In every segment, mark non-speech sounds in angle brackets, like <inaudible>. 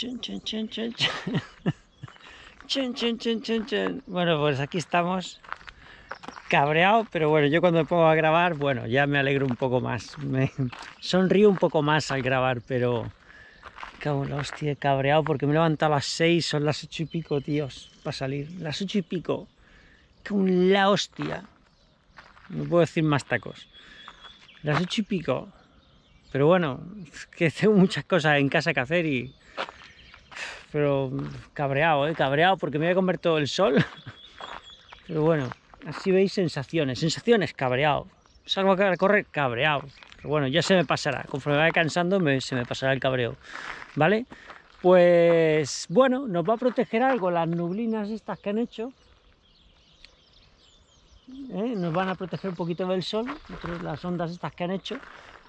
Chun, chun, chun, chun, chun. Chun, chun, chun, chun. Bueno, pues aquí estamos cabreado, pero bueno, yo cuando me pongo a grabar, bueno, ya me alegro un poco más. Me sonrío un poco más al grabar, pero... Cago la hostia, cabreado porque me he a las 6, son las 8 y pico, tíos, para salir. Las 8 y pico. Cago la hostia. No puedo decir más tacos. Las 8 y pico. Pero bueno, <laughs> que tengo muchas cosas en casa que hacer y... Pero cabreado, ¿eh? Cabreado porque me voy a comer todo el sol. <laughs> Pero bueno, así veis sensaciones. Sensaciones, cabreado. Salgo a correr, cabreado. Pero bueno, ya se me pasará. Conforme vaya cansando, se me pasará el cabreo. ¿Vale? Pues bueno, nos va a proteger algo las nublinas estas que han hecho. ¿eh? Nos van a proteger un poquito del sol, las ondas estas que han hecho.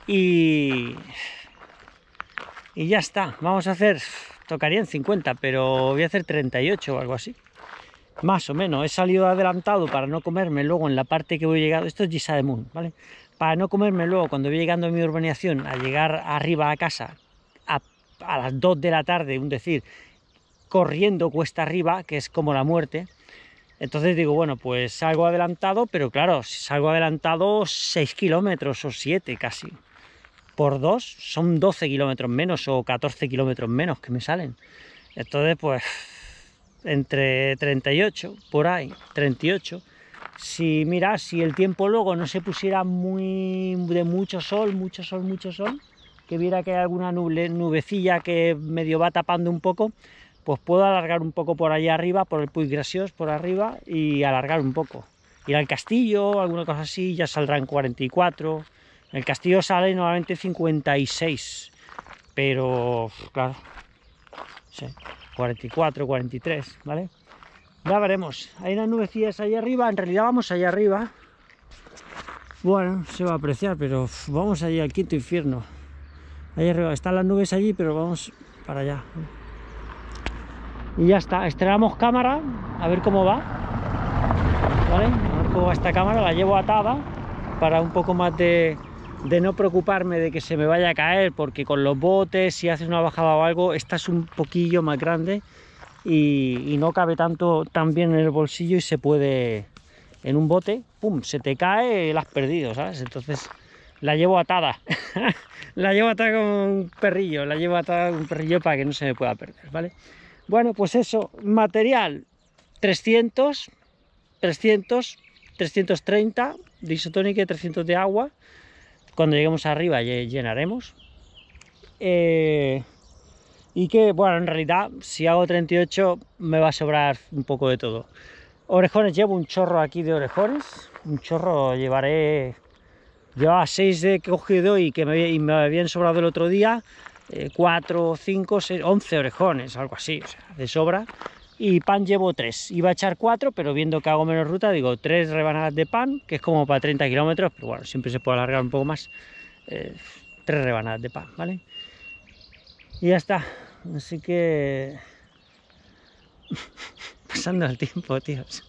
Y, y ya está. Vamos a hacer, tocarían 50, pero voy a hacer 38 o algo así. Más o menos. He salido adelantado para no comerme luego en la parte que voy llegando. Esto es Gisa de Moon, ¿vale? Para no comerme luego cuando voy llegando a mi urbanización a llegar arriba a casa a, las 2 de la tarde, un decir, corriendo cuesta arriba, que es como la muerte. Entonces digo, bueno, pues salgo adelantado, pero claro, salgo adelantado 6 kilómetros o 7 casi. Por 2 son 12 kilómetros menos o 14 kilómetros menos que me salen. Entonces, pues, entre 38, por ahí, 38. Si mira, si el tiempo luego no se pusiera muy de mucho sol, mucho sol, mucho sol, que viera que hay alguna nuble, nubecilla que medio va tapando un poco, pues puedo alargar un poco por allá arriba, por el Puig Graciós, por arriba, y alargar un poco. Ir al castillo, alguna cosa así, ya saldrán 44. El castillo sale normalmente 56, pero claro, sí, 44, 43, ¿vale? Ya veremos. Hay unas nubecillas allá arriba, en realidad vamos allá arriba. Bueno, se va a apreciar, pero vamos allí al quinto infierno. Allá arriba están las nubes allí, pero vamos para allá. Y ya está, estrenamos cámara, a ver cómo va. ¿Vale? A ver cómo va esta cámara, la llevo atada para un poco más de, de no preocuparme de que se me vaya a caer, porque con los botes, si haces una bajada o algo, esta es un poquillo más grande y, y no cabe tanto tan bien en el bolsillo y se puede en un bote, pum, se te cae, la has perdido, ¿sabes? Entonces la llevo atada, <laughs> la llevo atada como un perrillo, la llevo atada como un perrillo para que no se me pueda perder, ¿vale? Bueno, pues eso, material 300, 300, 330 de isotónica y 300 de agua. Cuando lleguemos arriba lle- llenaremos. Eh, y que, bueno, en realidad, si hago 38 me va a sobrar un poco de todo. Orejones, llevo un chorro aquí de orejones. Un chorro llevaré. Llevaba 6 de cogido y que me, y me habían sobrado el otro día. 4, 5, 6, 11 orejones, algo así, o sea, de sobra. Y pan llevo 3. Iba a echar 4, pero viendo que hago menos ruta, digo 3 rebanadas de pan, que es como para 30 kilómetros, pero bueno, siempre se puede alargar un poco más. 3 rebanadas de pan, ¿vale? Y ya está. Así que. <laughs> Pasando el tiempo, tíos.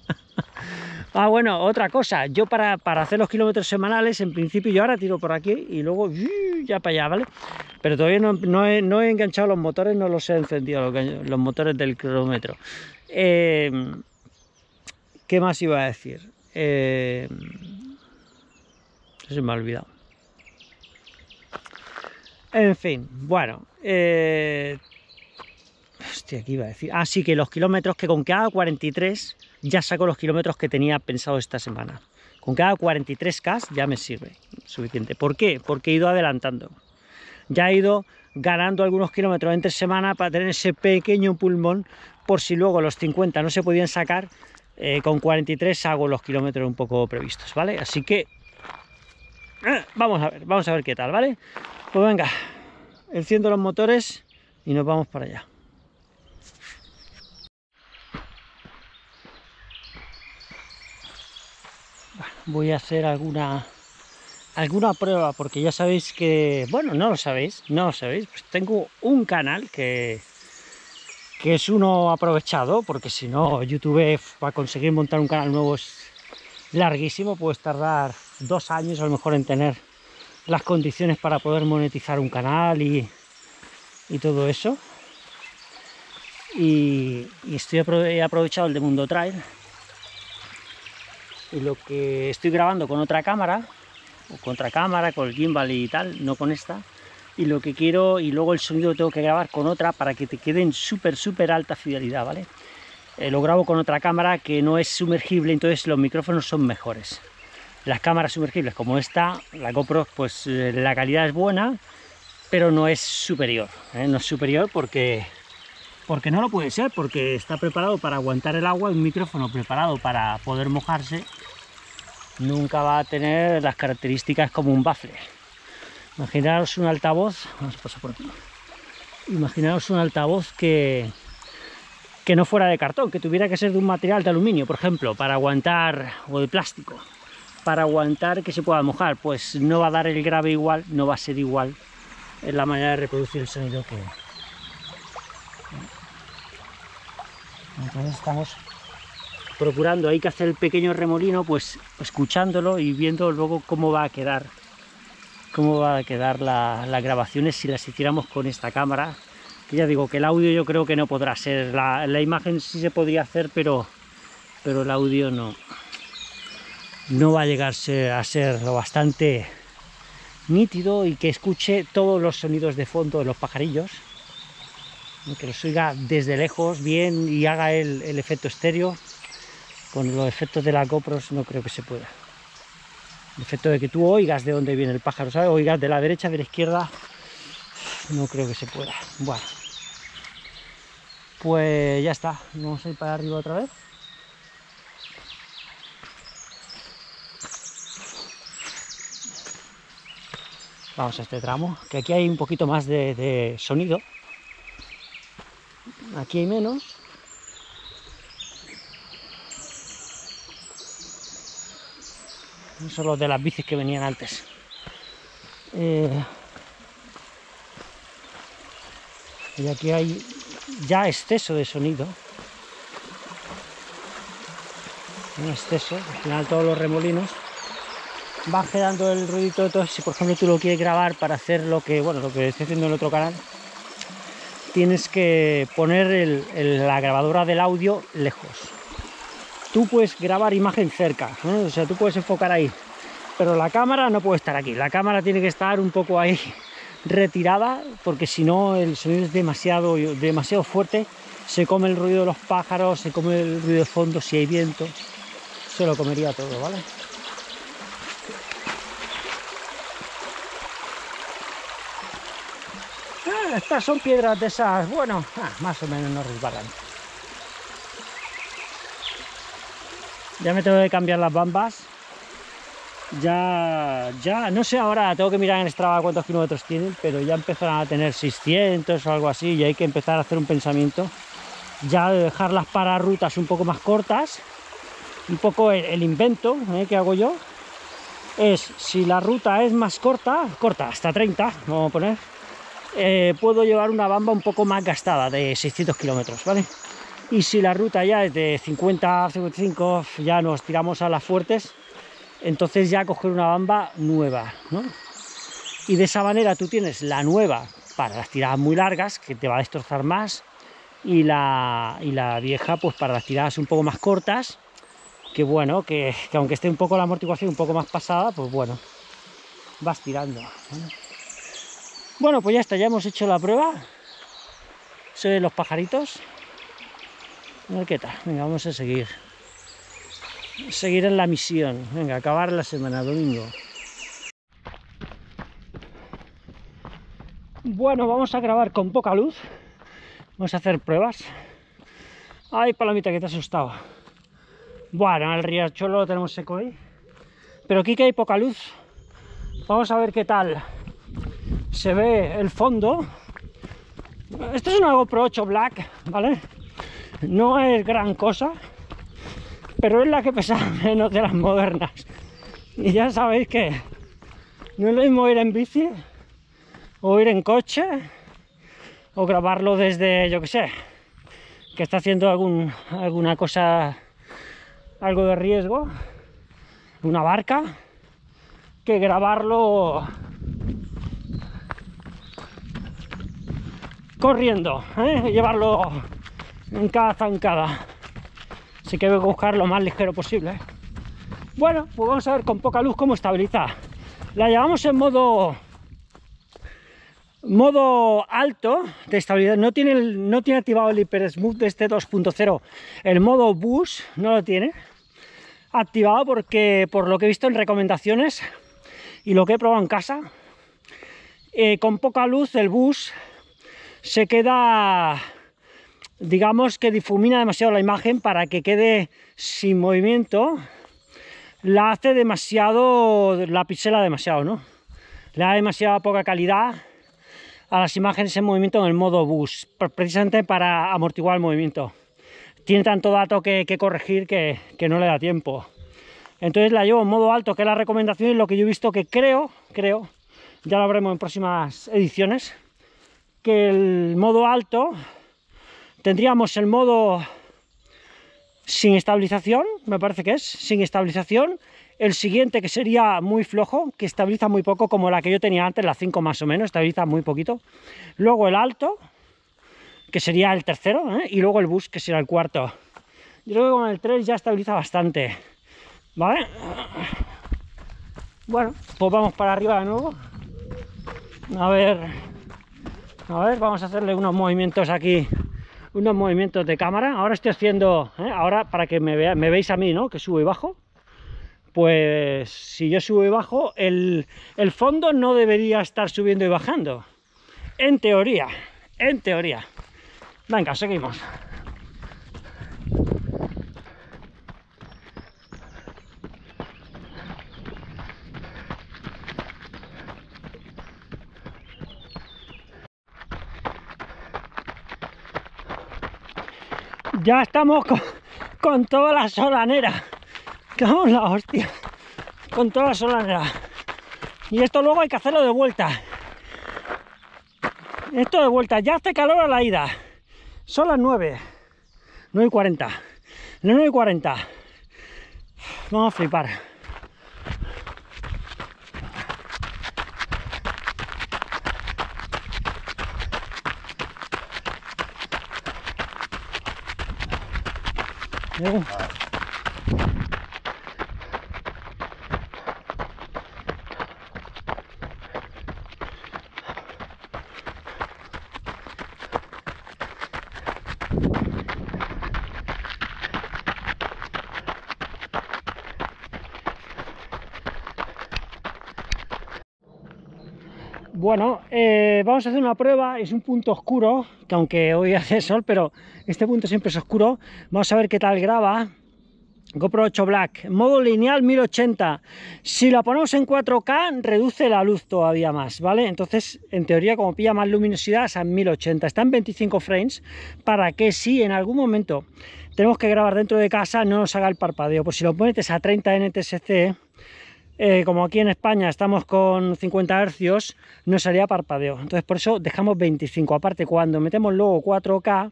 ah, bueno, otra cosa. Yo para, para hacer los kilómetros semanales, en principio, yo ahora tiro por aquí y luego ya para allá, ¿vale? Pero todavía no, no he, no he enganchado los motores, no los he encendido, los, motores del cronómetro. Eh, ¿Qué más iba a decir? Eh, se me ha olvidado. En fin, bueno. Eh, hostia, ¿qué iba a decir? Ah, sí, que los kilómetros, que con haga 43, ya saco los kilómetros que tenía pensado esta semana. Con haga 43K ya me sirve suficiente. ¿Por qué? Porque he ido adelantando. Ya he ido ganando algunos kilómetros entre semana para tener ese pequeño pulmón por si luego los 50 no se podían sacar. eh, con 43 hago los kilómetros un poco previstos, ¿vale? Así que eh, vamos a ver, vamos a ver qué tal, ¿vale? Pues venga, enciendo los motores y nos vamos para allá. Voy a hacer alguna alguna prueba porque ya sabéis que, bueno, no lo sabéis, no lo sabéis, pues tengo un canal que que es uno aprovechado porque si no YouTube para conseguir montar un canal nuevo es larguísimo, puedes tardar dos años a lo mejor en tener las condiciones para poder monetizar un canal y, y todo eso. y, estoy aprovechado el de Mundo Trail y lo que estoy grabando con otra cámara o con otra cámara, con el gimbal y tal, no con esta y lo que quiero y luego el sonido tengo que grabar con otra para que te quede en súper súper alta fidelidad, ¿vale? Eh, lo grabo con otra cámara que no es sumergible, entonces los micrófonos son mejores. Las cámaras sumergibles como esta, la GoPro, pues eh, la calidad es buena, pero no es superior. ¿eh? No es superior porque, porque no lo puede ser, porque está preparado para aguantar el agua, un micrófono preparado para poder mojarse, nunca va a tener las características como un baffle. Imaginaros un altavoz, vamos a pasar por aquí. Imaginaos un altavoz que, que no fuera de cartón, que tuviera que ser de un material de aluminio, por ejemplo, para aguantar, o de plástico, para aguantar que se pueda mojar, pues no va a dar el grave igual, no va a ser igual en la manera de reproducir el sonido que... Entonces estamos procurando, hay que hacer el pequeño remolino, pues escuchándolo y viendo luego cómo va a quedar cómo va a quedar las grabaciones si las hiciéramos con esta cámara. Ya digo que el audio yo creo que no podrá ser, la, imagen sí se podría hacer, pero, pero el audio no, no va a llegarse a ser lo bastante nítido y que escuche todos los sonidos de fondo de los pajarillos, que los oiga desde lejos bien y haga el, el efecto estéreo. Con los efectos de la GoPros no creo que se pueda. El efecto de que tú oigas de dónde viene el pájaro, ¿sabes? Oigas de la derecha, de la izquierda, no creo que se pueda. Bueno, pues ya está. Vamos a ir para arriba otra vez. Vamos a este tramo, que aquí hay un poquito más de, de sonido. Aquí hay menos. son los de las bicis que venían antes. Eh, y aquí hay ya exceso de sonido. Un exceso, al final todos los remolinos van quedando el ruidito de todo. Si por ejemplo tú lo quieres grabar para hacer lo que, bueno, lo que estoy haciendo en otro canal, tienes que poner la grabadora del audio lejos. Tú puedes grabar imagen cerca, o sea, tú puedes enfocar ahí, pero la cámara no puede estar aquí, la cámara tiene que estar un poco ahí <laughs> retirada, porque si no el sonido es demasiado, demasiado fuerte, se come el ruido de los pájaros, se come el ruido de fondo, si hay viento, se lo comería todo, ¿vale? Estas son piedras de esas, bueno, ah, más o menos no resbalan. ya me tengo que cambiar las bambas ya, ya, no sé ahora, tengo que mirar en Strava cuántos kilómetros tienen, pero ya empezarán a tener 600 o algo así, y hay que empezar a hacer un pensamiento, ya de dejarlas para rutas un poco más cortas, un poco el, invento ¿eh? que hago yo, es si la ruta es más corta, corta, hasta 30, vamos a poner, eh, puedo llevar una bamba un poco más gastada, de 600 kilómetros, ¿vale? y si la ruta ya es de 50 a 55 ya nos tiramos a las fuertes entonces ya coger una bamba nueva ¿no? y de esa manera tú tienes la nueva para las tiradas muy largas que te va a destrozar más y la, y la vieja pues para las tiradas un poco más cortas que bueno, que, aunque esté un poco la amortiguación un poco más pasada, pues bueno, vas tirando. Bueno, pues ya está, ya hemos hecho la prueba. Se los pajaritos. A ver qué tal. Venga, vamos a seguir. Seguir en la misión. Venga, acabar la semana, domingo. Bueno, vamos a grabar con poca luz. Vamos a hacer pruebas. Ay, palomita, que te has asustado. Bueno, el riachuelo lo tenemos seco ahí. Pero aquí que hay poca luz. Vamos a ver qué tal se ve el fondo. Esto es una GoPro 8 Black, ¿vale? no es gran cosa, pero es la que pesa <laughs> menos de las modernas. Y ya sabéis que no es lo mismo ir en bici o ir en coche o grabarlo desde, yo que sé, que está haciendo algún, alguna cosa, algo de riesgo, una barca, que grabarlo corriendo, ¿eh? llevarlo en cada zancada. Así que voy a buscar lo más ligero posible. Bueno, pues vamos a ver con poca luz cómo estabiliza. La llevamos en modo modo alto de estabilidad. No tiene, no tiene activado el Hyper Smooth de este 2.0. El modo bus no lo tiene activado porque por lo que he visto en recomendaciones y lo que he probado en casa, eh, con poca luz el bus se queda, digamos que difumina demasiado la imagen para que quede sin movimiento, la hace demasiado, la pixela demasiado, ¿no? Le da demasiada poca calidad a las imágenes en movimiento en el modo bus, precisamente para amortiguar el movimiento. Tiene tanto dato que, corregir que, que, no le da tiempo. Entonces la llevo en modo alto, que es la recomendación y lo que yo he visto que creo, creo, ya lo veremos en próximas ediciones, que el modo alto tendríamos el modo sin estabilización, me parece que es, sin estabilización, el siguiente que sería muy flojo, que estabiliza muy poco, como la que yo tenía antes, la 5 más o menos, estabiliza muy poquito, luego el alto, que sería el tercero, ¿eh? y luego el bus, que será el cuarto. Yo creo que con el 3 ya estabiliza bastante, ¿vale? Bueno, pues vamos para arriba de nuevo, a ver, a ver, vamos a hacerle unos movimientos aquí, unos movimientos de cámara. Ahora estoy haciendo, ¿eh? ahora para que me, vea, me veis a mí, ¿no? Que subo y bajo. Pues si yo subo y bajo, el, el fondo no debería estar subiendo y bajando. En teoría, en teoría. Venga, seguimos. Ya estamos con, toda la solanera. Vamos la hostia. Con toda la solanera. Y esto luego hay que hacerlo de vuelta. Esto de vuelta. Ya hace calor a la ida. Son las 9. 9 y 40. 9 y 40. Vamos a flipar. Ayun. Ah. Bueno, eh, vamos a hacer una prueba, es un punto oscuro, que aunque hoy <laughs> hace sol, pero este punto siempre es oscuro. Vamos a ver qué tal graba. GoPro 8 Black, modo lineal 1080. Si la ponemos en 4K, reduce la luz todavía más, ¿vale? Entonces, en teoría, como pilla más luminosidad, es a 1080. Está en 25 frames para que si en algún momento tenemos que grabar dentro de casa, no nos haga el parpadeo. Pues si lo pones a 30 NTSC, eh, como aquí en España estamos con 50 Hz, nos haría parpadeo. Entonces, por eso dejamos 25. Aparte, cuando metemos luego 4K,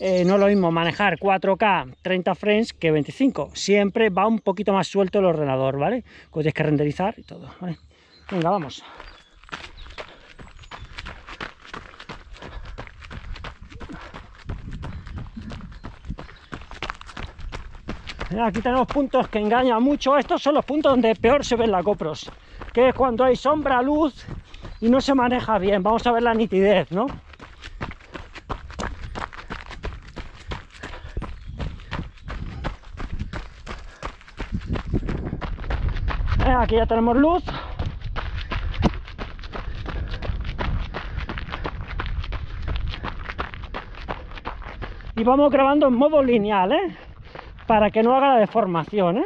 eh, no lo mismo manejar 4K 30 frames que 25. Siempre va un poquito más suelto el ordenador, ¿vale? Pues tienes que renderizar y todo, ¿vale? Venga, vamos. Aquí tenemos puntos que engañan mucho. Estos son los puntos donde peor se ven las GoPros. Que es cuando hay sombra, luz y no se maneja bien. Vamos a ver la nitidez, ¿no? Eh, aquí ya tenemos luz. Y vamos grabando en modo lineal, ¿eh? Para que no haga la deformación, ¿eh?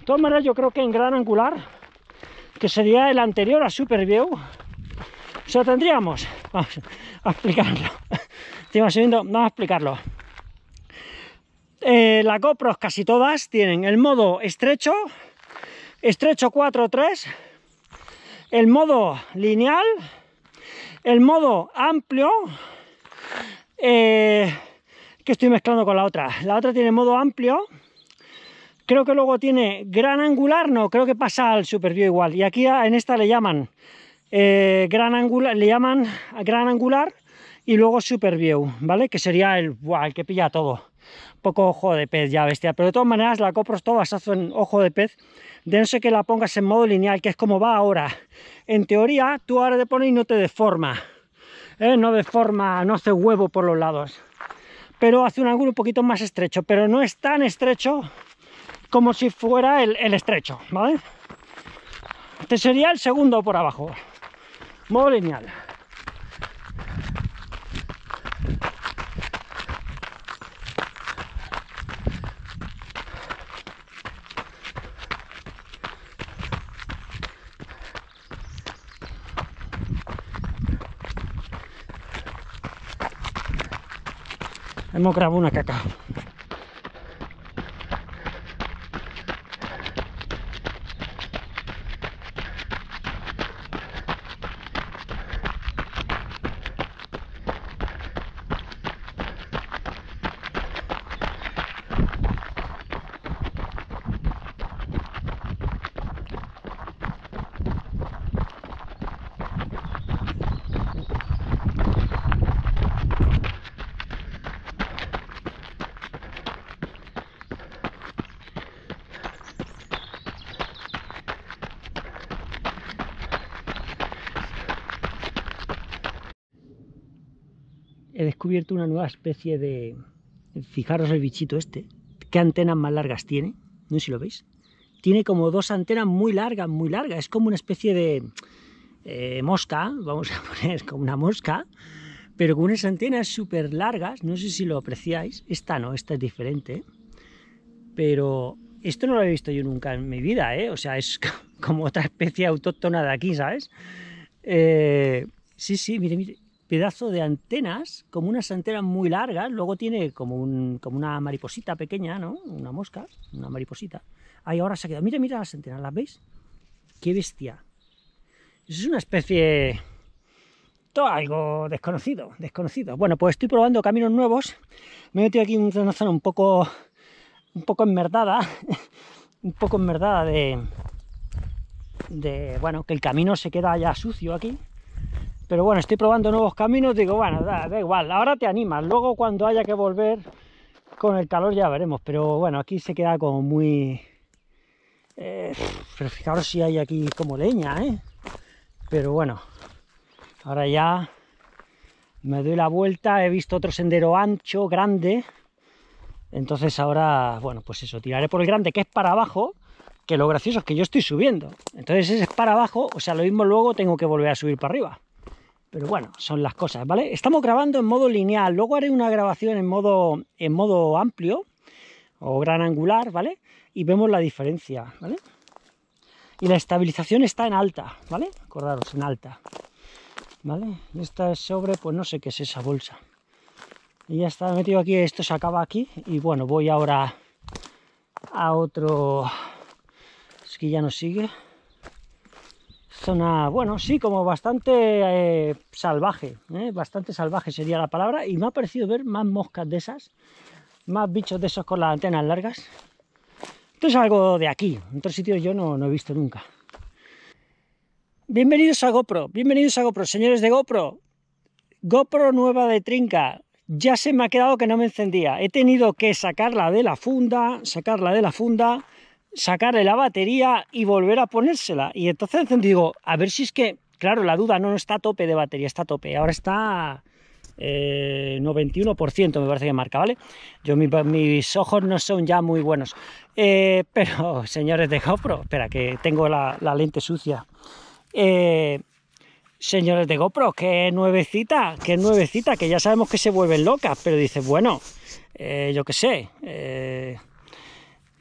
De todas maneras, yo creo que en gran angular, que sería el anterior a Super View, se lo tendríamos. Vamos a explicarlo. <laughs> vamos a explicarlo. Eh, las GoPros casi todas tienen el modo estrecho, estrecho 4.3, el modo lineal, el modo amplio, eh, que estoy mezclando con la otra. La otra tiene modo amplio, creo que luego tiene gran angular, no, creo que pasa al Superview igual. Y aquí en esta le llaman eh, gran angular, le llaman gran angular y luego Super View, ¿vale? Que sería el, que pilla todo. Poco ojo de pez ya, bestia. Pero de todas maneras la GoPro es todo basado en ojo de pez. De no sé que la pongas en modo lineal, que es como va ahora. En teoría, tú ahora te pones y no te deforma. ¿eh? No deforma, no hace huevo por los lados. Pero hace un ángulo un poquito más estrecho. Pero no es tan estrecho como si fuera el, estrecho, ¿vale? Este sería el segundo por abajo. Modo lineal. Hemos grabado una caca. he descubierto una nueva especie de... Fijaros el bichito este. ¿Qué antenas más largas tiene? No sé si lo veis. Tiene como dos antenas muy largas, muy largas. Es como una especie de eh, mosca, vamos a <laughs> poner como una mosca, pero con unas antenas súper largas. No sé si lo apreciáis. Esta no, esta es diferente. Pero esto no lo he visto yo nunca en mi vida, ¿eh? O sea, es <laughs> como otra especie autóctona de aquí, ¿sabes? Eh, sí, sí, mire, mire pedazo de antenas, como unas antenas muy largas, luego tiene como, un, como una mariposita pequeña, ¿no? Una mosca, una mariposita. Ahí ahora se ha quedado. Mira, mira las antenas, ¿las veis? ¡Qué bestia! Es una especie... Todo algo desconocido, desconocido. Bueno, pues estoy probando caminos nuevos. Me he metido aquí en una zona un poco... un poco enmerdada. <laughs> un poco enmerdada de... de... bueno, que el camino se queda ya sucio aquí pero bueno, estoy probando nuevos caminos, digo, bueno, da, igual, ahora te animas, luego cuando haya que volver con el calor ya veremos, pero bueno, aquí se queda como muy... Eh, pero fijaros si hay aquí como leña, ¿eh? Pero bueno, ahora ya me doy la vuelta, he visto otro sendero ancho, grande, entonces ahora, bueno, pues eso, tiraré por el grande que es para abajo, que lo gracioso es que yo estoy subiendo, entonces ese es para abajo, o sea, lo mismo luego tengo que volver a subir para arriba. Pero bueno, son las cosas, ¿vale? Estamos grabando en modo lineal, luego haré una grabación en modo, en modo amplio o gran angular, ¿vale? Y vemos la diferencia, ¿vale? Y la estabilización está en alta, ¿vale? Acordaros, en alta, ¿vale? Y esta es sobre, pues no sé qué es esa bolsa. Y ya está metido aquí, esto se acaba aquí y bueno, voy ahora a otro... Es que ya no sigue bueno, sí, como bastante eh, salvaje, ¿eh? bastante salvaje sería la palabra, y me ha parecido ver más moscas de esas, más bichos de esos con las antenas largas. Esto es algo de aquí, en otros sitios yo no, no he visto nunca. Bienvenidos a GoPro, bienvenidos a GoPro, señores de GoPro. GoPro nueva de trinca, ya se me ha quedado que no me encendía. He tenido que sacarla de la funda, sacarla de la funda, sacarle la batería y volver a ponérsela. Y entonces digo, a ver si es que, claro, la duda no, está a tope de batería, está a tope. Ahora está eh, 91% me parece que marca, ¿vale? Yo mis ojos no son ya muy buenos. Eh, pero, <laughs> señores de GoPro, espera, que tengo la, lente sucia. Eh, señores de GoPro, que nuevecita, que nuevecita, que ya sabemos que se vuelven locas, pero dice, bueno, eh, yo qué sé,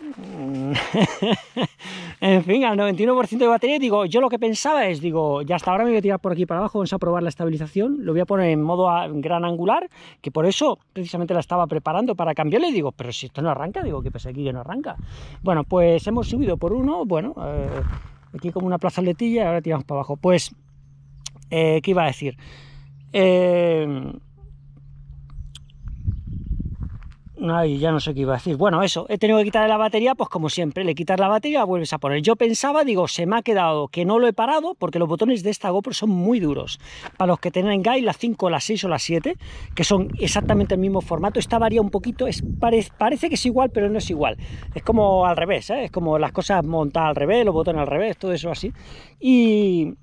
<laughs> en fin, al 91% de batería, digo, yo lo que pensaba es, digo, ya hasta ahora me voy a tirar por aquí para abajo, vamos a probar la estabilización, lo voy a poner en modo gran angular, que por eso precisamente la estaba preparando para cambiarle, digo, pero si esto no arranca, digo, que pasa aquí que no arranca. Bueno, pues hemos subido por uno, bueno, eh, aquí como una plazaletilla, ahora tiramos para abajo. Pues, eh, ¿qué iba a decir? Eh, Ay, ya no sé qué iba a decir. Bueno, eso, he tenido que quitarle la batería, pues como siempre, le quitas la batería, vuelves a poner. Yo pensaba, digo, se me ha quedado que no lo he parado porque los botones de esta GoPro son muy duros. Para los que tengáis la 5, la 6 o la 7, que son exactamente el mismo formato, esta varía un poquito, es, parece que es igual, pero no es igual. Es como al revés, ¿eh? es como las cosas montadas al revés, los botones al revés, todo eso así. Y,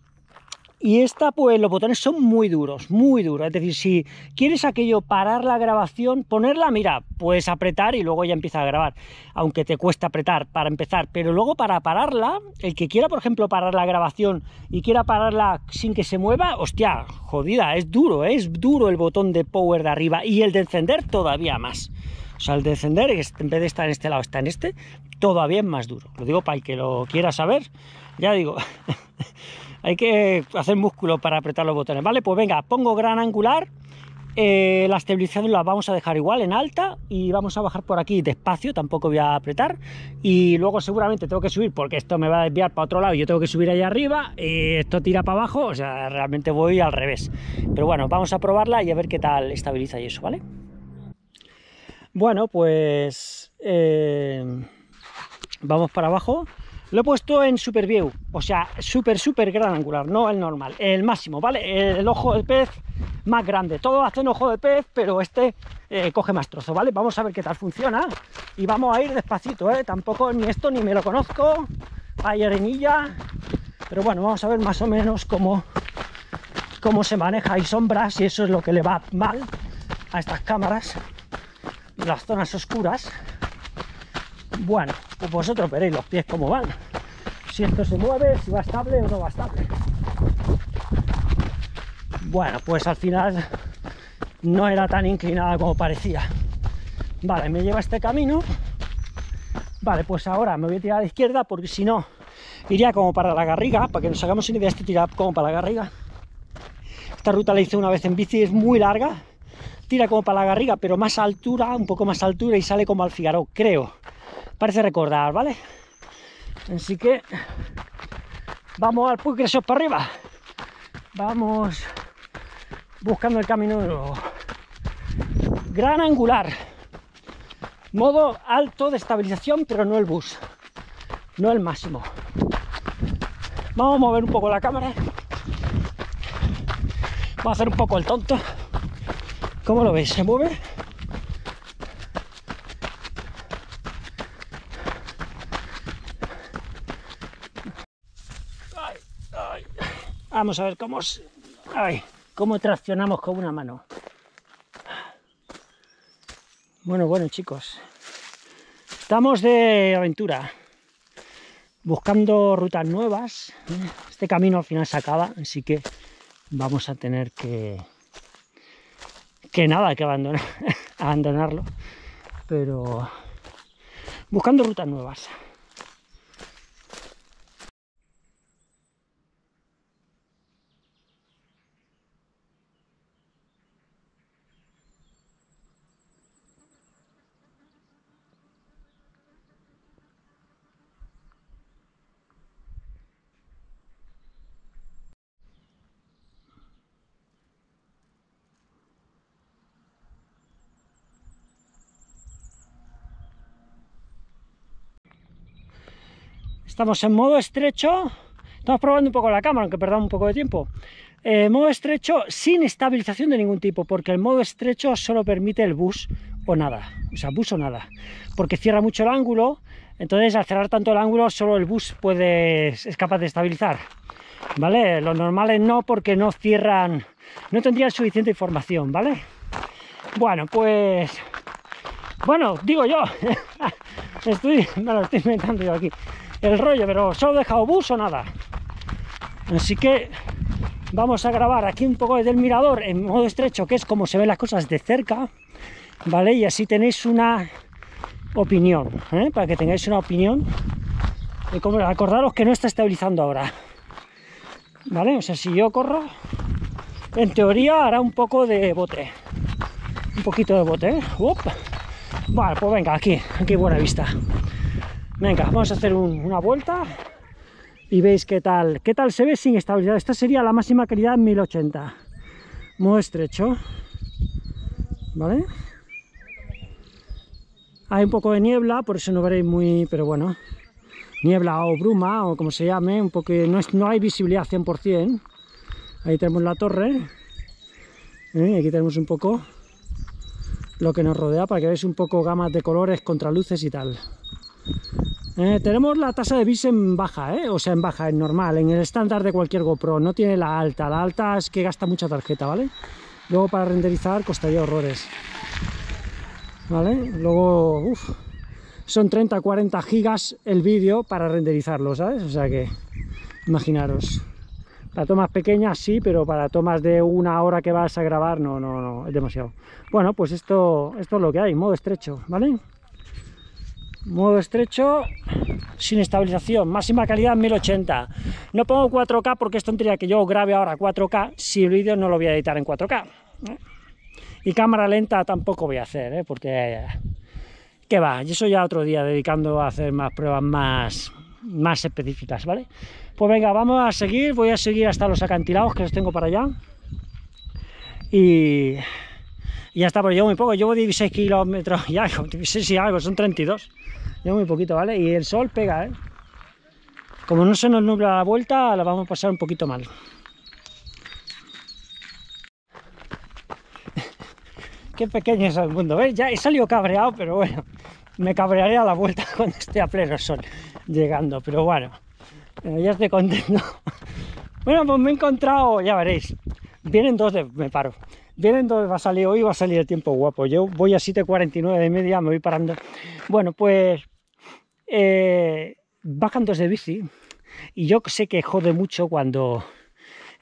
y esta, pues los botones son muy duros, muy duros. Es decir, si quieres aquello, parar la grabación, ponerla, mira, puedes apretar y luego ya empieza a grabar. Aunque te cuesta apretar para empezar. Pero luego para pararla, el que quiera, por ejemplo, parar la grabación y quiera pararla sin que se mueva, hostia, jodida, es duro, ¿eh? es duro el botón de power de arriba. Y el de encender todavía más. O sea, el de encender, en vez de estar en este lado, está en este, todavía es más duro. Lo digo para el que lo quiera saber. Ya digo... <laughs> hay que hacer músculo para apretar los botones, ¿vale? Pues venga, pongo gran angular, eh, la estabilización la vamos a dejar igual en alta y vamos a bajar por aquí despacio, tampoco voy a apretar y luego seguramente tengo que subir porque esto me va a desviar para otro lado y yo tengo que subir ahí arriba y esto tira para abajo, o sea, realmente voy al revés. Pero bueno, vamos a probarla y a ver qué tal estabiliza y eso, ¿vale? Bueno, pues eh, vamos para abajo lo he puesto en Super View, o sea, súper, súper gran angular, no el normal, el máximo, ¿vale? El ojo del pez más grande. Todos hacen ojo de pez, pero este eh, coge más trozo, ¿vale? Vamos a ver qué tal funciona y vamos a ir despacito, ¿eh? Tampoco ni esto ni me lo conozco, hay arenilla, pero bueno, vamos a ver más o menos cómo, cómo se maneja. Hay sombras y eso es lo que le va mal a estas cámaras, las zonas oscuras. Bueno, pues vosotros veréis los pies cómo van. Si esto se mueve, si va estable o no va estable. Bueno, pues al final no era tan inclinada como parecía. Vale, me lleva este camino. Vale, pues ahora me voy a tirar a la izquierda porque si no iría como para la garriga, para que nos hagamos una idea, este tira como para la garriga. Esta ruta la hice una vez en bici, es muy larga, tira como para la garriga, pero más altura, un poco más altura y sale como al Figaro, creo parece recordar, ¿vale? Así que vamos al Puigresos para arriba. Vamos buscando el camino de nuevo. Gran angular. Modo alto de estabilización, pero no el bus. No el máximo. Vamos a mover un poco la cámara. Vamos a hacer un poco el tonto. ¿Cómo lo veis? ¿Se mueve? Vamos a ver cómo, ay, cómo traccionamos con una mano. Bueno, bueno chicos, estamos de aventura, buscando rutas nuevas. Este camino al final se acaba, así que vamos a tener que, que nada, que abandonar, <laughs> abandonarlo. Pero buscando rutas nuevas. Estamos en modo estrecho, estamos probando un poco la cámara, aunque perdamos un poco de tiempo. Eh, modo estrecho sin estabilización de ningún tipo, porque el modo estrecho solo permite el bus o nada, o sea, bus o nada, porque cierra mucho el ángulo, entonces al cerrar tanto el ángulo solo el bus puede, es capaz de estabilizar, ¿vale? Los normales no, porque no cierran, no tendrían suficiente información, ¿vale? Bueno, pues, bueno, digo yo, <laughs> estoy, me lo estoy inventando yo aquí el rollo, pero solo dejado bus o nada. Así que vamos a grabar aquí un poco desde el mirador en modo estrecho, que es como se ven las cosas de cerca, ¿vale? Y así tenéis una opinión, ¿eh? para que tengáis una opinión de cómo acordaros que no está estabilizando ahora, ¿vale? O sea, si yo corro, en teoría hará un poco de bote, un poquito de bote, ¿eh? Vale, pues venga, aquí, aquí buena vista. Venga, vamos a hacer una vuelta y veis qué tal, qué tal se ve sin estabilidad. Esta sería la máxima calidad 1080. Modo estrecho. ¿Vale? Hay un poco de niebla, por eso no veréis muy... pero bueno, niebla o bruma, o como se llame, un poco, no, es, no hay visibilidad 100%. Ahí tenemos la torre. ¿eh? Aquí tenemos un poco lo que nos rodea para que veáis un poco gamas de colores, contraluces y tal. Eh, tenemos la tasa de bis en baja, ¿eh? o sea, en baja, en normal, en el estándar de cualquier GoPro, no tiene la alta. La alta es que gasta mucha tarjeta, ¿vale? Luego para renderizar costaría horrores. ¿Vale? Luego, uff, son 30-40 gigas el vídeo para renderizarlo, ¿sabes? O sea que, imaginaros. Para tomas pequeñas sí, pero para tomas de una hora que vas a grabar, no, no, no, es demasiado. Bueno, pues esto, esto es lo que hay, modo estrecho, ¿vale? Modo estrecho, sin estabilización, máxima calidad 1080. No pongo 4K porque es tontería que yo grabe ahora 4K si el vídeo no lo voy a editar en 4K. ¿eh? Y cámara lenta tampoco voy a hacer, ¿eh? porque... ¿Qué va? Y eso ya otro día dedicando a hacer más pruebas más, más específicas, ¿vale? Pues venga, vamos a seguir, voy a seguir hasta los acantilados que los tengo para allá. Y, ya está, pero llevo muy poco, llevo 16 kilómetros, ya, 16 <laughs> y algo, son 32. Llevo muy poquito, ¿vale? Y el sol pega, ¿eh? Como no se nos nubla la vuelta, la vamos a pasar un poquito mal. <laughs> Qué pequeño es el mundo, ¿ves? Ya he salido cabreado, pero bueno, me cabrearé a la vuelta <laughs> cuando esté a pleno sol llegando, pero bueno, eh, ya estoy contento. <laughs> Bueno, pues me he encontrado, ya veréis, vienen dos de, me paro, vienen dos, va a salir hoy, va a salir el tiempo guapo, yo voy a 7.49 de media, me voy parando. Bueno, pues eh, bajan dos de bici, y yo sé que jode mucho cuando,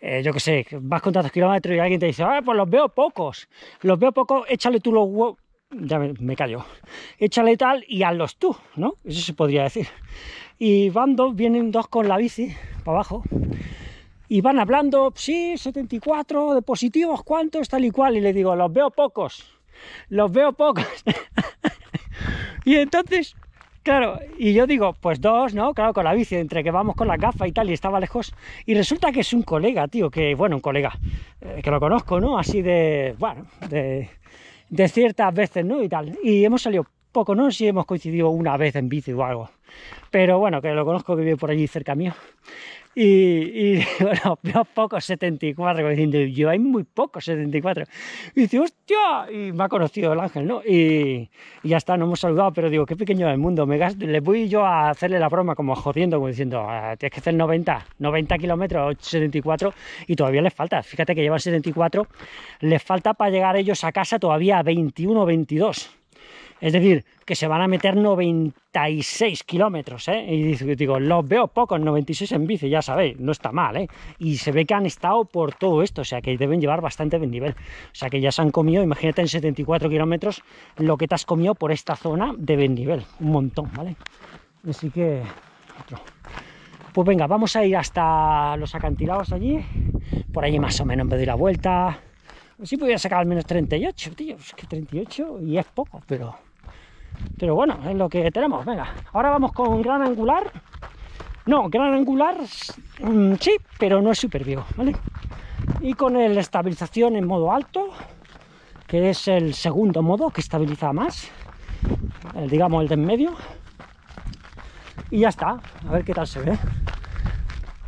eh, yo que sé, vas con tantos kilómetros y alguien te dice, ah, pues los veo pocos, los veo pocos, échale tú los huevos, ya me, callo, échale tal y hazlos tú, ¿no? Eso se podría decir. Y van dos, vienen dos con la bici para abajo y van hablando, sí, 74 de positivos, ¿cuántos? Tal y cual, y le digo, los veo pocos, los veo pocos. <laughs> y entonces, claro, y yo digo, pues dos, ¿no? Claro, con la bici, entre que vamos con la gafa y tal, y estaba lejos, y resulta que es un colega, tío, que, bueno, un colega, eh, que lo conozco, ¿no? Así de, bueno, de, de ciertas veces, ¿no? Y tal, y hemos salido poco, no si hemos coincidido una vez en bici o algo, pero bueno, que lo conozco que vive por allí cerca mío. Y, y <laughs> bueno, veo pocos 74, diciendo, yo hay muy pocos 74. Y dice, hostia, y me ha conocido el ángel, ¿no? Y, y ya está, no hemos saludado, pero digo, qué pequeño es el mundo. Me gasto, le voy yo a hacerle la broma, como jodiendo, como diciendo, ah, tienes que hacer 90, 90 kilómetros, 74, y todavía les falta. Fíjate que llevan 74, les falta para llegar ellos a casa todavía 21, 22. Es decir, que se van a meter 96 kilómetros, ¿eh? Y digo, los veo pocos, 96 en bici, ya sabéis, no está mal, ¿eh? Y se ve que han estado por todo esto, o sea, que deben llevar bastante de nivel. O sea, que ya se han comido, imagínate en 74 kilómetros, lo que te has comido por esta zona de nivel, un montón, ¿vale? Así que... Pues venga, vamos a ir hasta los acantilados allí, por allí más o menos me doy la vuelta. Si podría sacar al menos 38, tío, es que 38 y es poco, pero pero bueno, es lo que tenemos, venga. Ahora vamos con gran angular. No, gran angular mmm, sí, pero no es súper vivo, ¿vale? Y con el estabilización en modo alto, que es el segundo modo que estabiliza más, digamos el de en medio. Y ya está, a ver qué tal se ve.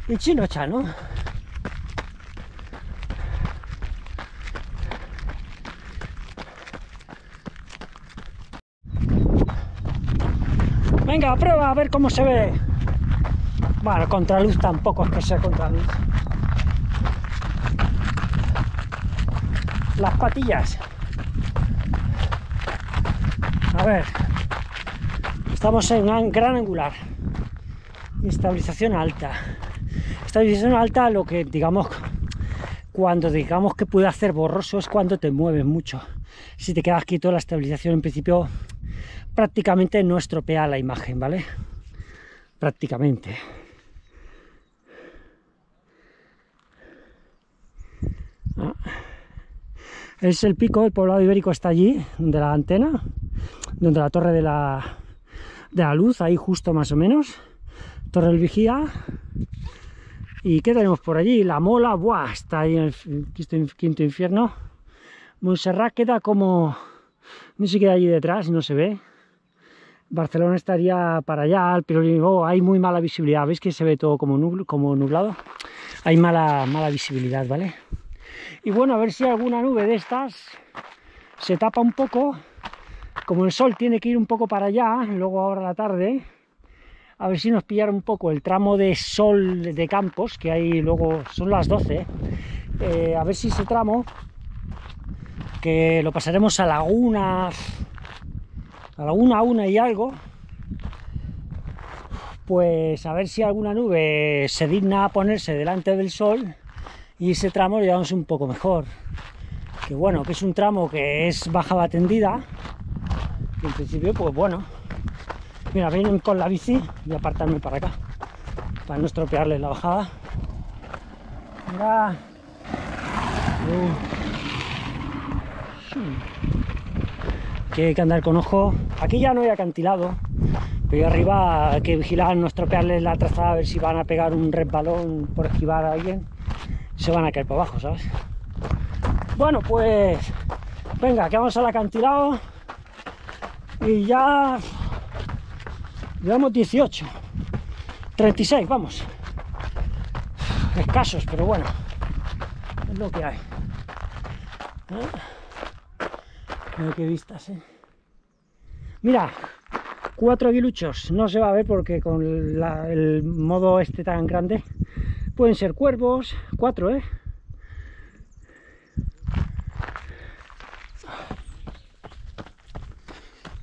Y chino chano. Venga, prueba a ver cómo se ve. Bueno, contraluz tampoco es que sea contraluz. Las patillas. A ver. Estamos en un gran angular. Estabilización alta. Estabilización alta, lo que digamos, cuando digamos que puede hacer borroso es cuando te mueves mucho. Si te quedas quieto, la estabilización en principio prácticamente no estropea la imagen, ¿vale? Prácticamente. Ah. Es el pico, el poblado ibérico está allí, donde la antena, donde la torre de la, de la luz, ahí justo más o menos. Torre del Vigía. ¿Y qué tenemos por allí? La mola, ¡buah! Está ahí en el quinto infierno. Montserrat queda como... Ni siquiera allí detrás, no se ve Barcelona estaría para allá, oh, hay muy mala visibilidad. ¿Veis que se ve todo como, nublado? Hay mala, mala visibilidad, ¿vale? Y bueno, a ver si alguna nube de estas se tapa un poco. Como el sol tiene que ir un poco para allá, luego ahora la tarde, a ver si nos pillara un poco el tramo de sol de campos, que hay luego, son las 12, eh, a ver si ese tramo, que lo pasaremos a Laguna, a Laguna una y algo, pues a ver si alguna nube se digna a ponerse delante del sol y ese tramo lo llevamos un poco mejor. Que bueno, que es un tramo que es bajada tendida, que en principio, pues bueno, Mira, vienen con la bici y apartarme para acá, para no estropearles la bajada. Mira. Uh. Que hay que andar con ojo. Aquí ya no hay acantilado, pero arriba hay que vigilar, no estropearles la trazada, a ver si van a pegar un resbalón por esquivar a alguien. Se van a caer para abajo, ¿sabes? Bueno, pues venga, que vamos al acantilado y ya Llevamos 18. 36, vamos. Escasos, pero bueno. Es lo que hay. ¿Eh? qué vistas, ¿eh? Mira, cuatro aguiluchos. No se va a ver porque con el modo este tan grande pueden ser cuervos. Cuatro, ¿eh?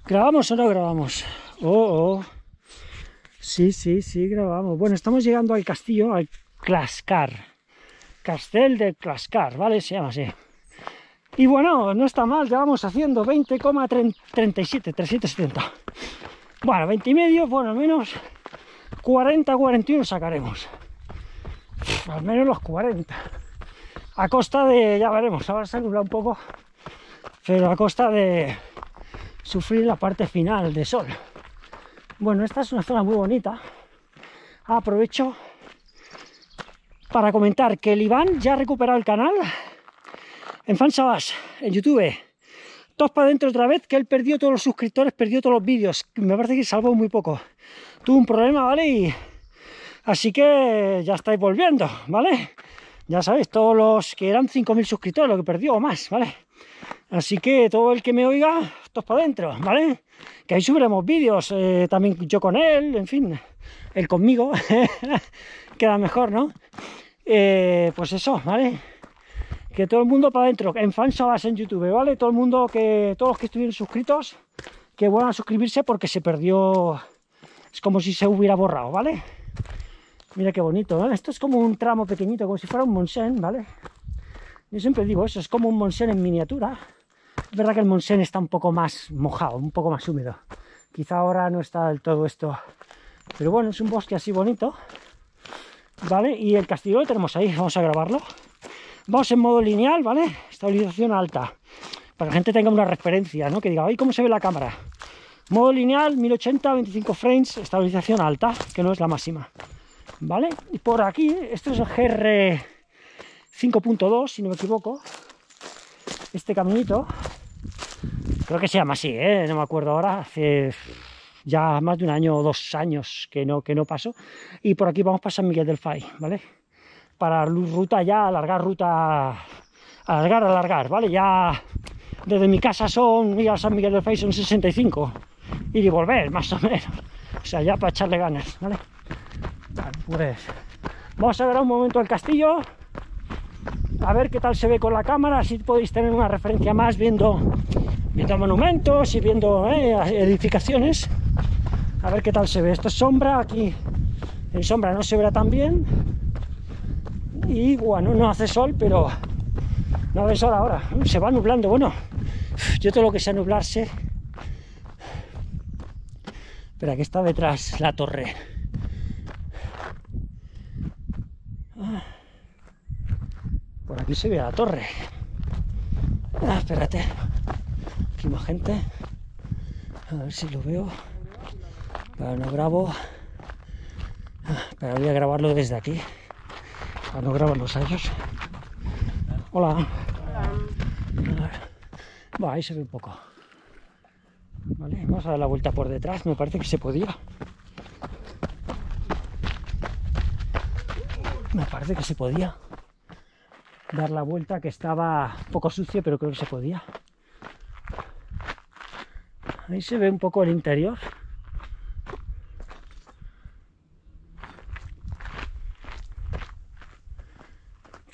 ¿Grabamos o no grabamos? Oh, oh. Sí, sí, sí, grabamos. Bueno, estamos llegando al castillo, al Clascar. Castel de Clascar, ¿vale? Se llama así. Y bueno, no está mal, ya vamos haciendo 20,37, 370. Bueno, 20 y medio, bueno, al menos 40, 41 sacaremos. Al menos los 40. A costa de, ya veremos, ahora se nubla un poco, pero a costa de sufrir la parte final de sol. Bueno, esta es una zona muy bonita. Aprovecho para comentar que el Iván ya ha recuperado el canal en Fansabas, en YouTube. Todos para adentro otra vez, que él perdió todos los suscriptores, perdió todos los vídeos. Me parece que salvó muy poco. Tuvo un problema, ¿vale? Así que ya estáis volviendo, ¿vale? Ya sabéis, todos los que eran 5.000 suscriptores, lo que perdió o más, ¿vale? Así que todo el que me oiga, todos para adentro, ¿vale? Que ahí subiremos vídeos, eh, también yo con él, en fin, él conmigo, <laughs> queda mejor, ¿no? Eh, pues eso, ¿vale? Que todo el mundo para adentro, en fansabas en YouTube, ¿vale? Todo el mundo, que todos los que estuvieron suscritos, que vuelvan a suscribirse porque se perdió, es como si se hubiera borrado, ¿vale? Mira qué bonito, ¿vale? Esto es como un tramo pequeñito, como si fuera un monsen, ¿vale? Yo siempre digo eso, es como un monsen en miniatura, es verdad que el Monsen está un poco más mojado, un poco más húmedo. Quizá ahora no está del todo esto. Pero bueno, es un bosque así bonito. ¿Vale? Y el castillo lo tenemos ahí, vamos a grabarlo. Vamos en modo lineal, ¿vale? Estabilización alta. Para que la gente tenga una referencia, ¿no? Que diga, ay, ¿cómo se ve la cámara? Modo lineal, 1080, 25 frames, estabilización alta, que no es la máxima. ¿Vale? Y por aquí, esto es el GR 5.2, si no me equivoco. Este caminito Creo que se llama así, ¿eh? no me acuerdo ahora, hace ya más de un año o dos años que no, que no paso. Y por aquí vamos para San Miguel del Fay, ¿vale? Para ruta ya, alargar ruta, alargar, alargar, ¿vale? Ya desde mi casa son, ir a San Miguel del Fay son 65, ir y volver, más o menos. O sea, ya para echarle ganas, ¿vale? Vale, pues vamos a ver un momento el castillo, a ver qué tal se ve con la cámara, así podéis tener una referencia más viendo viendo monumentos y viendo eh, edificaciones a ver qué tal se ve esto es sombra aquí en sombra no se verá tan bien y bueno no hace sol pero no hace sol ahora. Se va nublando bueno yo todo lo que sea nublarse. Espera que está detrás la torre. Ah. por aquí se ve la torre. Ah, espérate. Aquí más gente. A ver si lo veo. Pero no grabo. Pero voy a grabarlo desde aquí para no grabarlos a ellos hola, hola. ahí se ve un poco ¿vale? Vamos a dar la vuelta por detrás, me parece que se podía. Me parece que se podía dar la vuelta, que estaba poco sucio, pero creo que se podía. Ahí se ve un poco el interior.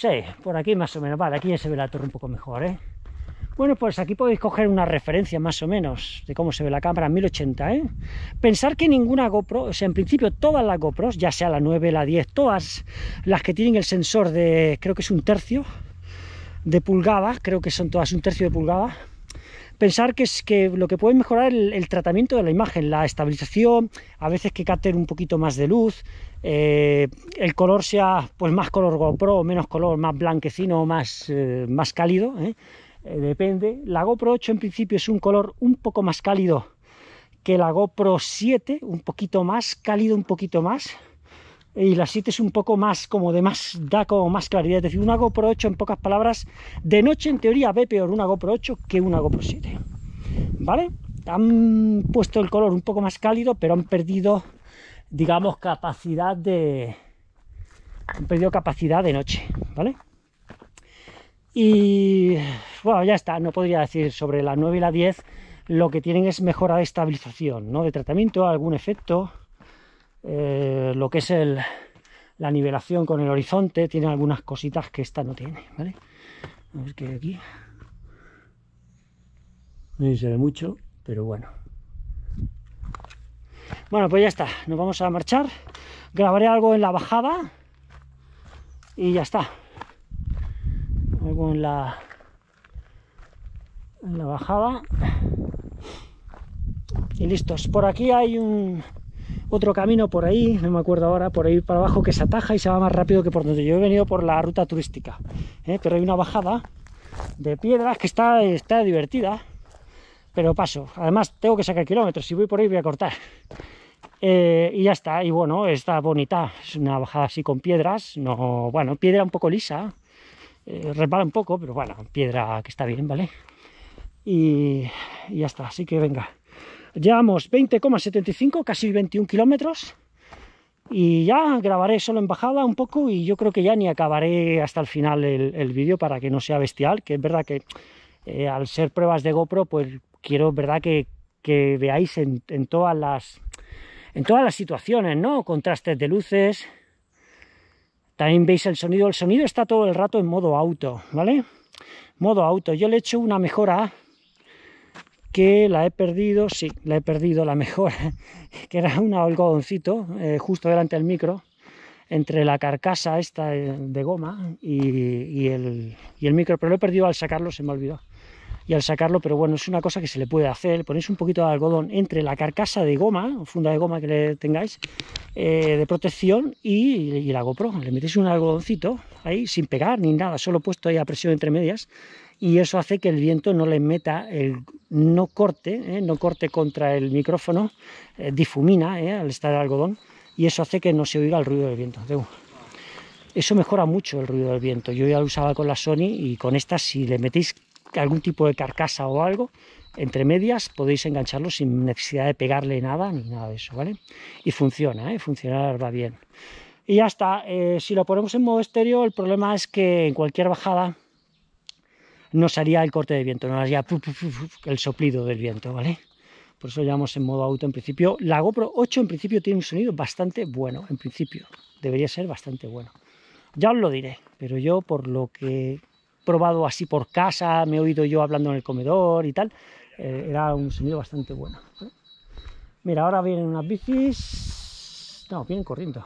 Sí, por aquí más o menos. Vale, aquí ya se ve la torre un poco mejor, ¿eh? Bueno, pues aquí podéis coger una referencia más o menos de cómo se ve la cámara en 1080, ¿eh? Pensar que ninguna GoPro, o sea, en principio todas las GoPros, ya sea la 9, la 10, todas las que tienen el sensor de, creo que es un tercio de pulgada, creo que son todas un tercio de pulgada, pensar que es que lo que puede mejorar el, tratamiento de la imagen, la estabilización, a veces que capten un poquito más de luz, eh, el color sea pues más color GoPro, menos color, más blanquecino, más, eh, más cálido. Eh, depende. La GoPro 8 en principio es un color un poco más cálido que la GoPro 7, un poquito más cálido, un poquito más. Y la 7 es un poco más, como de más, da como más claridad. Es decir, una GoPro 8, en pocas palabras, de noche en teoría ve peor una GoPro 8 que una GoPro 7. ¿Vale? Han puesto el color un poco más cálido, pero han perdido, digamos, capacidad de... Han perdido capacidad de noche, ¿vale? Y bueno, ya está, no podría decir sobre la 9 y la 10, lo que tienen es mejora de estabilización, ¿no? De tratamiento, algún efecto, eh, lo que es el, la nivelación con el horizonte, tiene algunas cositas que esta no tiene, ¿vale? A ver qué hay aquí. No se ve mucho, pero bueno. Bueno, pues ya está, nos vamos a marchar. Grabaré algo en la bajada y ya está algo en la en la bajada y listos por aquí hay un otro camino por ahí no me acuerdo ahora por ahí para abajo que se ataja y se va más rápido que por donde yo he venido por la ruta turística ¿eh? pero hay una bajada de piedras que está, está divertida pero paso. Además tengo que sacar kilómetros. Si voy por ahí voy a cortar. Eh, y ya está. Y bueno está bonita. Es una bajada así con piedras. No bueno piedra un poco lisa. Eh, un poco, pero bueno, piedra que está bien, ¿vale? Y ya está, así que venga. Llevamos 20,75, casi 21 kilómetros. Y ya grabaré solo en bajada un poco y yo creo que ya ni acabaré hasta el final el, el vídeo para que no sea bestial, que es verdad que eh, al ser pruebas de GoPro, pues quiero, verdad, que, veáis en, todas las en todas las situaciones, ¿no? Contrastes de luces, también veis el sonido, el sonido está todo el rato en modo auto, ¿vale? Modo auto, yo le he hecho una mejora que la he perdido, sí, la he perdido la mejora, <laughs> que era un algodoncito eh, justo delante del micro, entre la carcasa esta de goma y, el, y, el, micro, pero lo he perdido al sacarlo, se me olvidó. Y al sacarlo, pero bueno, es una cosa que se le puede hacer, ponéis un poquito de algodón entre la carcasa de goma, funda de goma que le tengáis, eh, de protección y, y, la GoPro. Le metéis un algodoncito ahí sin pegar ni nada, solo puesto ahí a presión entre medias y eso hace que el viento no le meta, el, no corte, eh, no corte contra el micrófono, eh, difumina eh, al estar el algodón y eso hace que no se oiga el ruido del viento. Eso mejora mucho el ruido del viento. Yo ya lo usaba con la Sony y con esta si le metéis algún tipo de carcasa o algo, entre medias podéis engancharlo sin necesidad de pegarle nada ni nada de eso, ¿vale? Y funciona, ¿eh? funcionar va bien. Y ya está, si lo ponemos en modo estéreo, el problema es que en cualquier bajada nos haría el corte de viento, nos haría el soplido del viento, ¿vale? Por eso llevamos en modo auto en principio. La GoPro 8 en principio tiene un sonido bastante bueno, en principio. Debería ser bastante bueno. Ya os lo diré, pero yo por lo que he probado así por casa, me he oído yo hablando en el comedor y tal, eh, era un sonido bastante bueno. ¿eh? Mira, ahora vienen unas bicis... No, vienen corriendo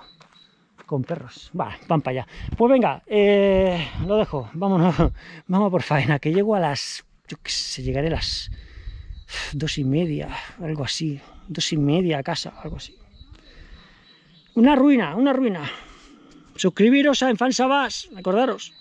con perros. Vale, van para allá. Pues venga, eh, lo dejo. Vámonos, <laughs> vamos por faena, que llego a las. Yo qué sé, llegaré a las dos y media, algo así. Dos y media a casa, algo así. Una ruina, una ruina. Suscribiros a Enfansabas, acordaros.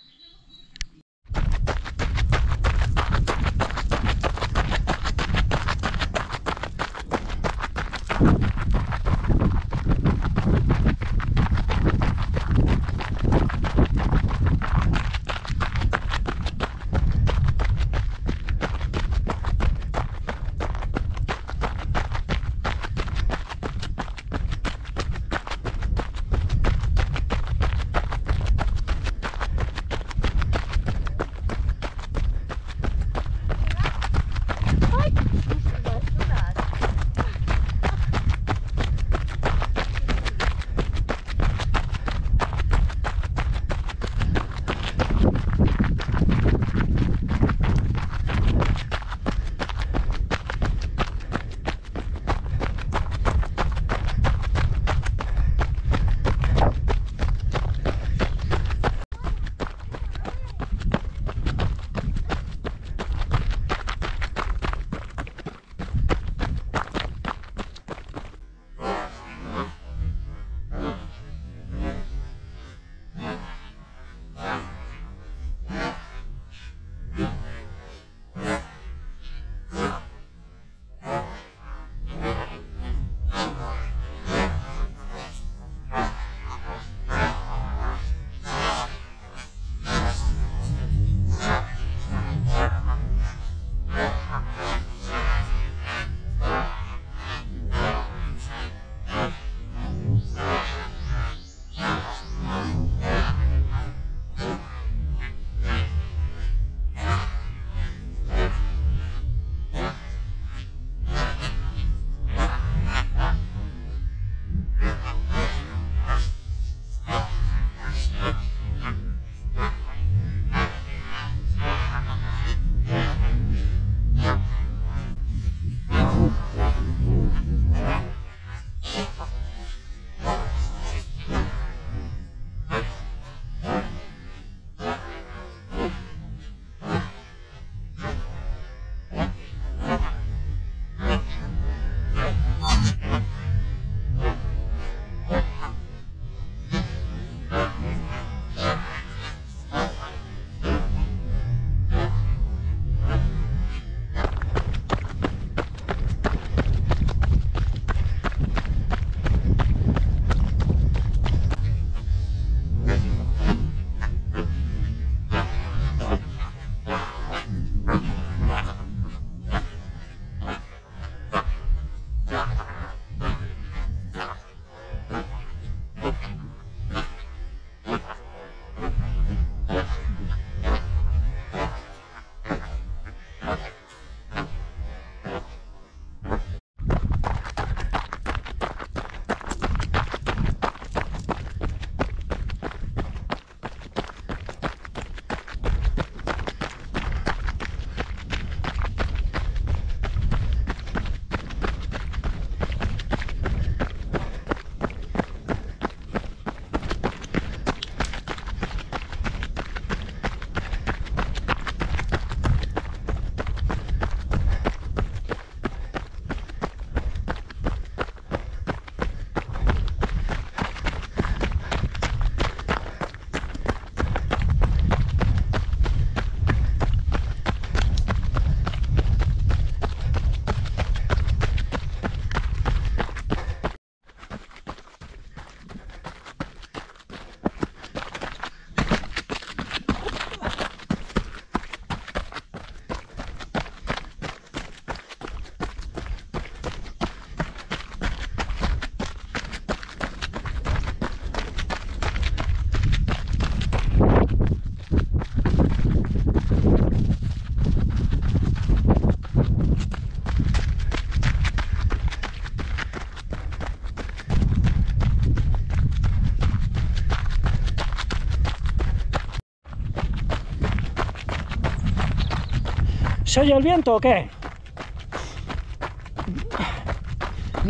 ¿Se oye el viento o qué?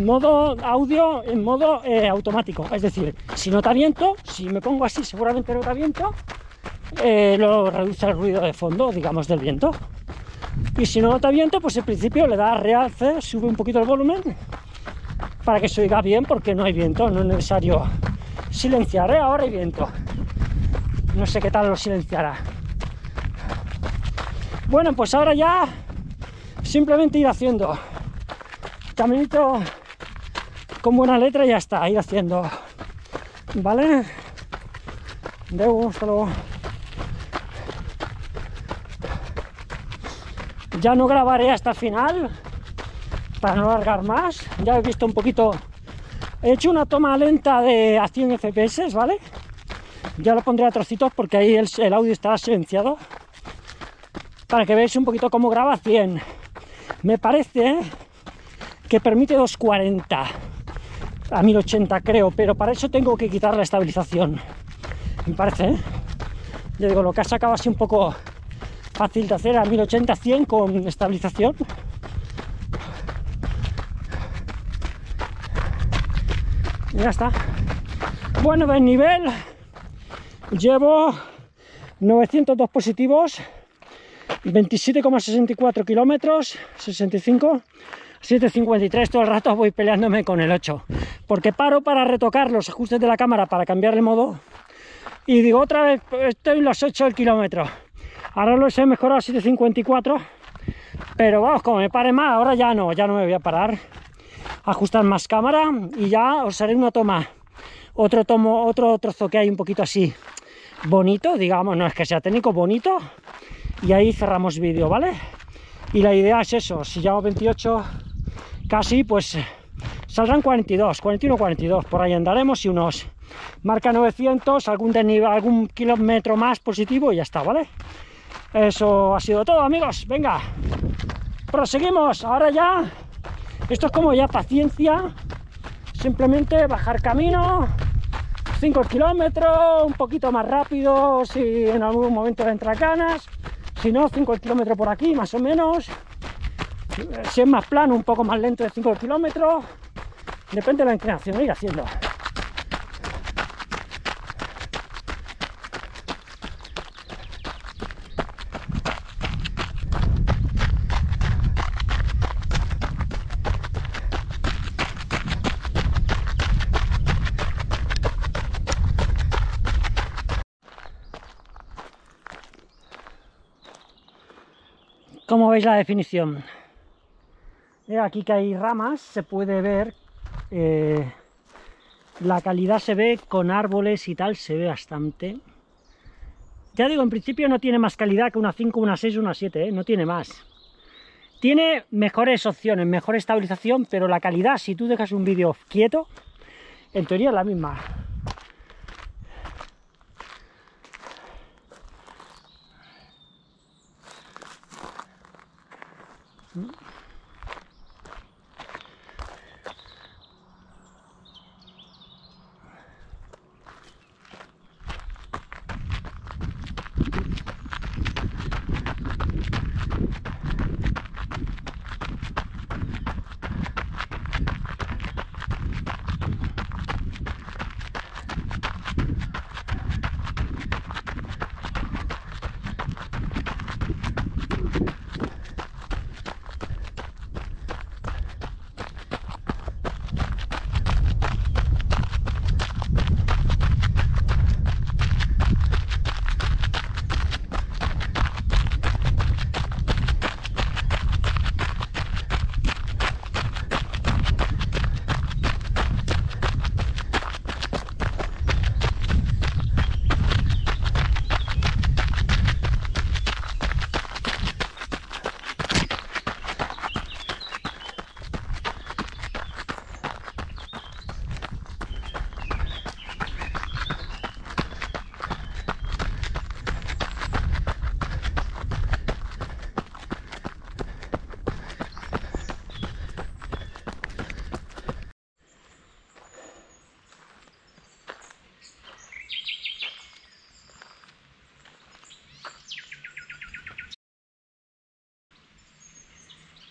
Modo audio en modo eh, automático, es decir, si nota viento, si me pongo así seguramente nota viento, eh, lo reduce el ruido de fondo, digamos, del viento. Y si no nota viento, pues en principio le da realce, sube un poquito el volumen para que se oiga bien porque no hay viento, no es necesario silenciar, ¿eh? ahora hay viento. No sé qué tal lo silenciará. Bueno, pues ahora ya simplemente ir haciendo caminito con buena letra y ya está, ir haciendo. ¿Vale? Debo, hasta. Ya no grabaré hasta el final para no alargar más. Ya he visto un poquito. He hecho una toma lenta de a 100 FPS, ¿vale? Ya lo pondré a trocitos porque ahí el, el audio estará silenciado. Para que veáis un poquito cómo graba a 100. Me parece que permite 240 a 1080 creo, pero para eso tengo que quitar la estabilización. Me parece, ¿eh? Yo digo, lo que ha sacado así un poco fácil de hacer a 1080 100 con estabilización. Y ya está. Bueno, de nivel llevo 902 positivos, 27,64 kilómetros, 65, 7,53 todo el rato voy peleándome con el 8, porque paro para retocar los ajustes de la cámara para cambiar el modo y digo otra vez estoy en los 8 del kilómetro. Ahora lo he mejorado a 7.54, pero vamos, como me pare más, ahora ya no, ya no me voy a parar. Ajustar más cámara y ya os haré una toma, otro tomo, otro trozo que hay un poquito así bonito, digamos, no es que sea técnico, bonito, y ahí cerramos vídeo, ¿vale? Y la idea es eso, si llevo 28 casi, pues saldrán 42, 41, 42, por ahí andaremos y unos marca 900, algún, algún kilómetro más positivo y ya está, ¿vale? Eso ha sido todo, amigos. Venga, proseguimos. Ahora ya, esto es como ya paciencia. Simplemente bajar camino, 5 kilómetros, un poquito más rápido si en algún momento entra canas. Si no, 5 kilómetros por aquí, más o menos. Si es más plano, un poco más lento de 5 kilómetros. Depende de la inclinación, ir haciendo. Como veis la definición? Aquí que hay ramas, se puede ver, eh, la calidad se ve con árboles y tal, se ve bastante. Ya digo, en principio no tiene más calidad que una 5, una 6, una 7, ¿eh? no tiene más. Tiene mejores opciones, mejor estabilización, pero la calidad, si tú dejas un vídeo quieto, en teoría es la misma.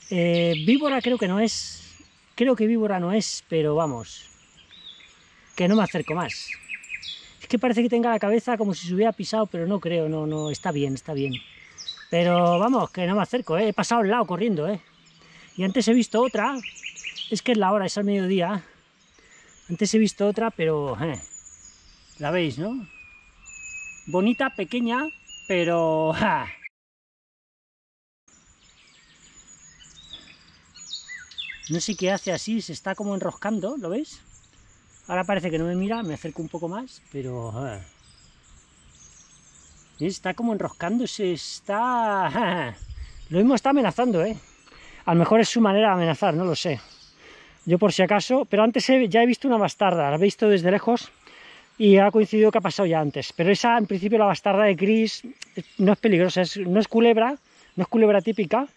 Eh, víbora creo que no es. Creo que víbora no es, pero vamos. Que no me acerco más. Es que parece que tenga la cabeza como si se hubiera pisado, pero no creo, no, no, está bien, está bien. Pero vamos, que no me acerco, ¿eh? he pasado al lado corriendo, ¿eh? Y antes he visto otra, es que es la hora, es al mediodía. Antes he visto otra, pero eh, la veis, ¿no? Bonita, pequeña, pero... No sé qué hace así, se está como enroscando, ¿lo veis? Ahora parece que no me mira, me acerco un poco más, pero... Está como enroscándose, está... Lo mismo está amenazando, ¿eh? A lo mejor es su manera de amenazar, no lo sé. Yo por si acaso, pero antes ya he visto una bastarda, la he visto desde lejos y ha coincidido que ha pasado ya antes. Pero esa, en principio, la bastarda de gris no es peligrosa, no es culebra, no es culebra típica.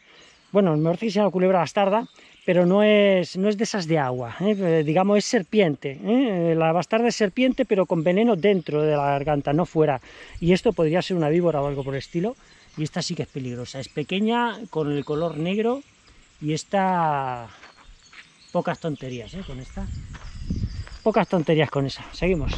Bueno, mejor que sea culebra bastarda, pero no es, no es de esas de agua, ¿eh? Eh, digamos es serpiente. ¿eh? La bastarda es serpiente, pero con veneno dentro de la garganta, no fuera. Y esto podría ser una víbora o algo por el estilo. Y esta sí que es peligrosa. Es pequeña, con el color negro, y esta... Pocas tonterías con esta. Pocas tonterías con esa. Seguimos.